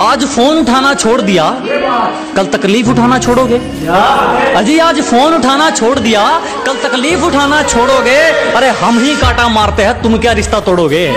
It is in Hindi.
आज फ़ोन उठाना छोड़ दिया। कल तकलीफ़ उठाना छोड़ोगे? अजी, आज फ़ोन उठाना छोड़ दिया। कल तकलीफ़ उठाना छोड़ोगे। अरे, हम ही काटा मारते हैं, तुम क्या रिश्ता तोड़ोगे?